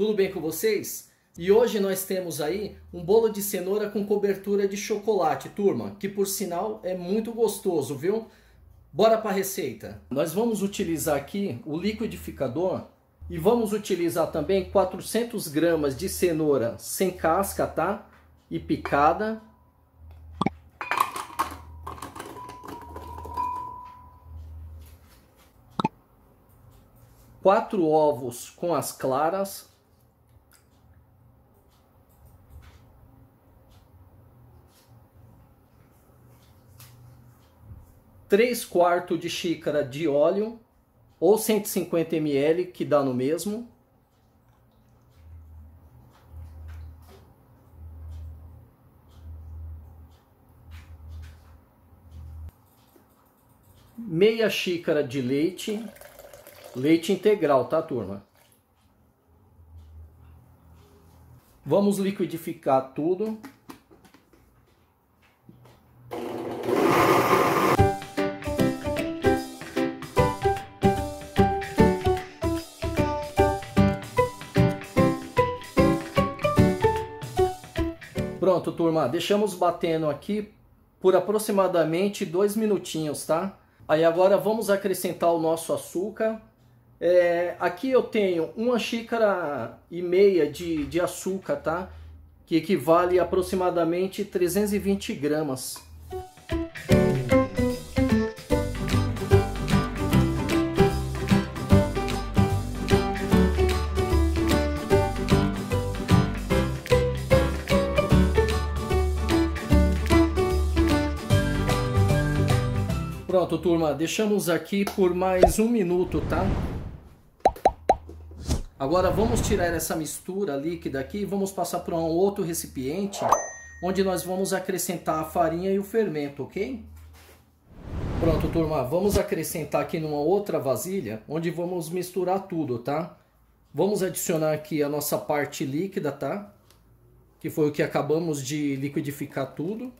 Tudo bem com vocês? E hoje nós temos aí um bolo de cenoura com cobertura de chocolate, turma, que por sinal é muito gostoso, viu? Bora para a receita. Nós vamos utilizar aqui o liquidificador e vamos utilizar também 400 gramas de cenoura sem casca, tá? E picada. quatro ovos com as claras, três quartos de xícara de óleo ou 150 ml que dá no mesmo. Meia xícara de leite Leite integral, tá, turma? Vamos liquidificar tudo. Pronto, turma, deixamos batendo aqui por aproximadamente dois minutinhos, tá? Aí agora vamos acrescentar o nosso açúcar. É, aqui eu tenho uma xícara e meia de, de açúcar, tá? Que equivale a aproximadamente 320 gramas. Turma, deixamos aqui por mais um minuto, tá? Agora vamos tirar essa mistura líquida aqui e vamos passar para um outro recipiente onde nós vamos acrescentar a farinha e o fermento, ok? Pronto, turma, vamos acrescentar aqui numa outra vasilha onde vamos misturar tudo, tá? Vamos adicionar aqui a nossa parte líquida, tá? Que foi o que acabamos de liquidificar tudo.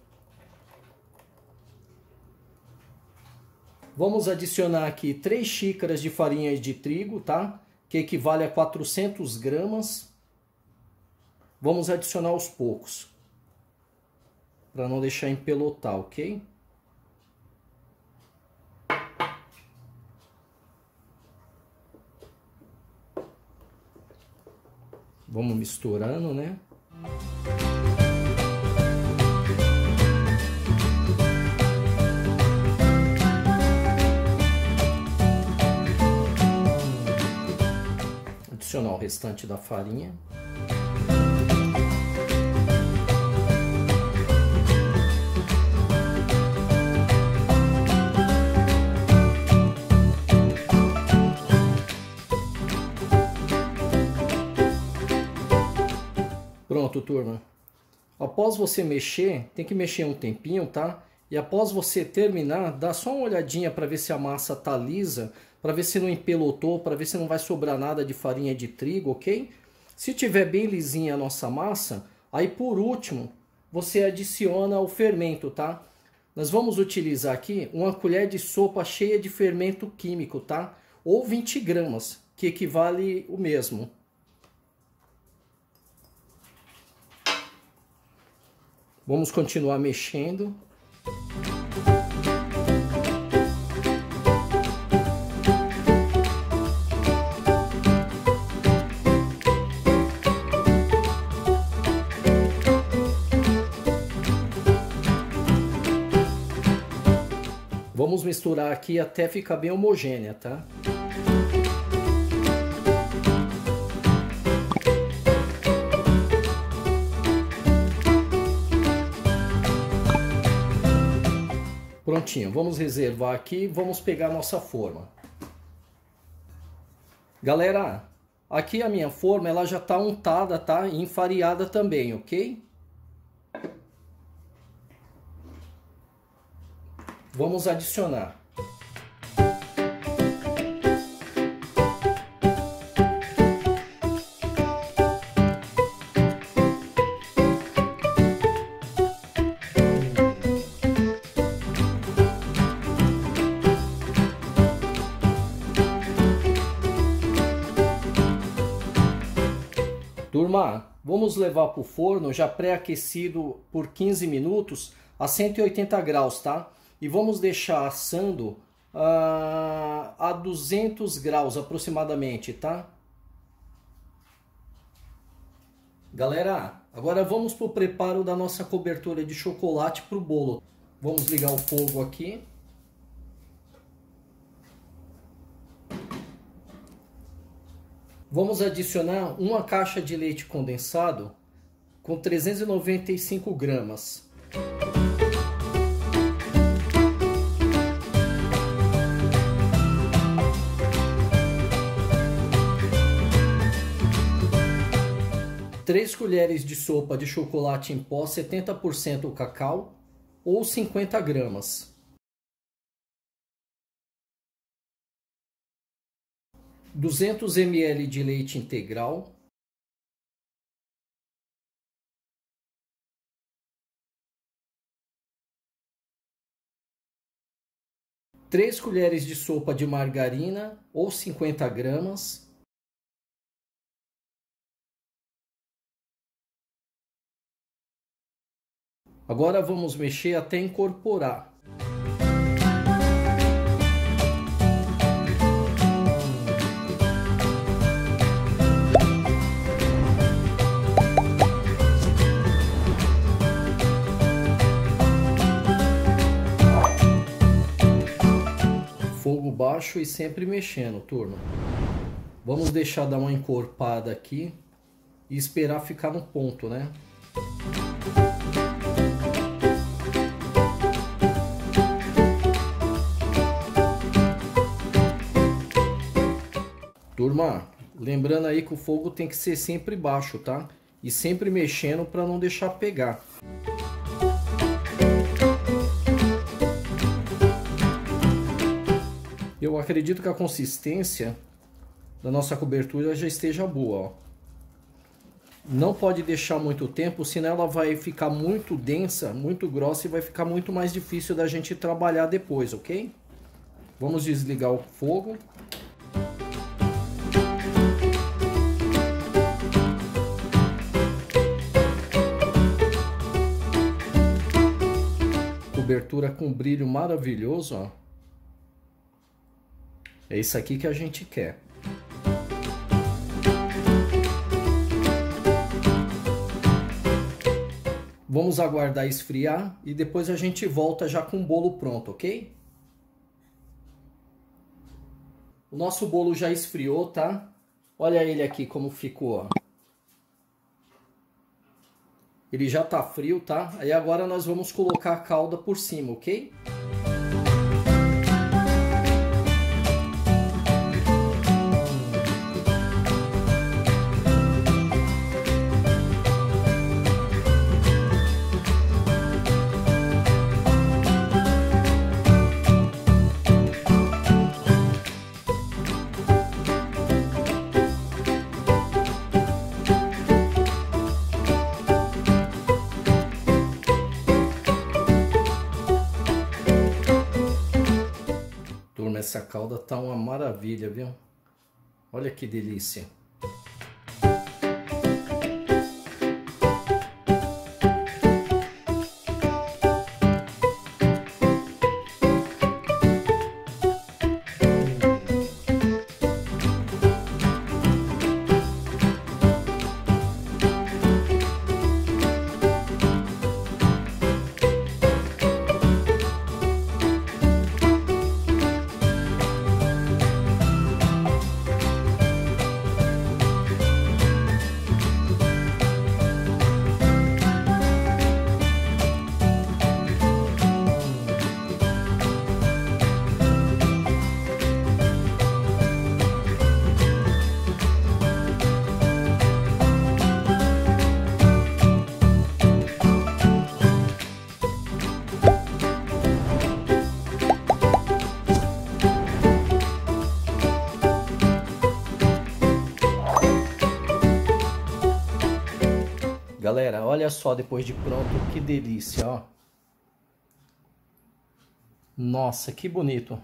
Vamos adicionar aqui 3 xícaras de farinha de trigo, tá? que equivale a 400 gramas. Vamos adicionar aos poucos, para não deixar empelotar, ok? Vamos misturando, né? Adicionar o restante da farinha. Pronto, turma. Após você mexer, tem que mexer um tempinho, tá? E após você terminar, dá só uma olhadinha para ver se a massa tá lisa, para ver se não empelotou, para ver se não vai sobrar nada de farinha de trigo, ok? Se tiver bem lisinha a nossa massa, aí por último, você adiciona o fermento, tá? Nós vamos utilizar aqui uma colher de sopa cheia de fermento químico, tá? Ou 20 gramas, que equivale o mesmo. Vamos continuar mexendo. Vamos misturar aqui até ficar bem homogênea, tá? Prontinho, vamos reservar aqui, vamos pegar nossa forma. Galera, Aqui a minha forma ela já está untada, tá? E enfariada também, ok? Vamos adicionar. Turma, vamos levar para o forno já pré-aquecido por 15 minutos a 180 graus, tá? E vamos deixar assando uh, a 200 graus aproximadamente, tá? Galera, agora vamos para o preparo da nossa cobertura de chocolate para o bolo. Vamos ligar o fogo aqui. Vamos adicionar uma caixa de leite condensado com 395 gramas. Três colheres de sopa de chocolate em pó 70% cacau ou 50 gramas. 200 ml de leite integral, três colheres de sopa de margarina ou 50 gramas, Agora vamos mexer até incorporar. fogo baixo e sempre mexendo, turma. Vamos deixar dar uma encorpada aqui e esperar ficar no ponto, né? Lembrando aí que o fogo tem que ser sempre baixo, tá? E sempre mexendo para não deixar pegar. Eu acredito que a consistência da nossa cobertura já esteja boa. Ó. Não pode deixar muito tempo, senão ela vai ficar muito densa, muito grossa e vai ficar muito mais difícil da gente trabalhar depois, ok? Vamos desligar o fogo. Cobertura com brilho maravilhoso, ó. É isso aqui que a gente quer. Vamos aguardar esfriar e depois a gente volta já com o bolo pronto, ok? O nosso bolo já esfriou, tá? Olha ele aqui como ficou, ó. Ele já tá frio, tá? Aí agora nós vamos colocar a calda por cima, ok? Essa calda tá uma maravilha, viu? Olha que delícia. Galera. Olha só depois de pronto, que delícia, ó. Nossa, que bonito.